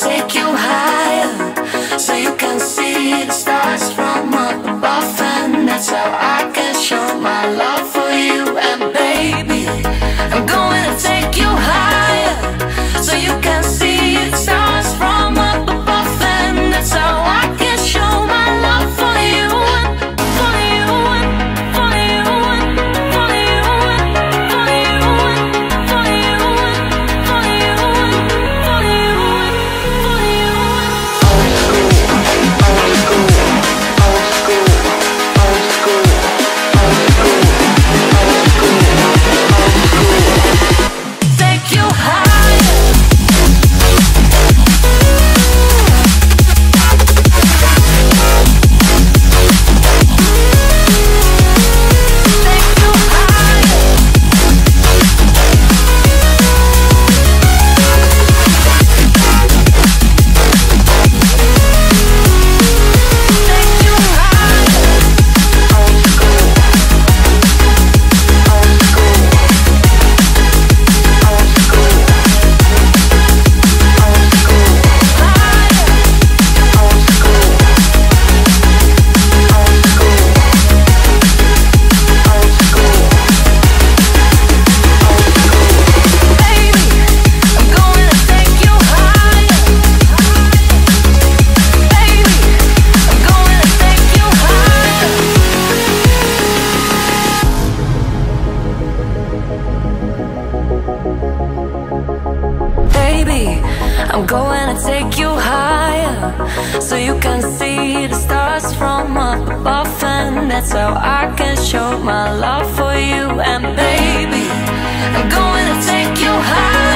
take you higher So you can see the stars from up above And that's how I can show my love. I'm going to take you higher So you can see the stars from above And that's how I can show my love for you. And baby, I'm going to take you higher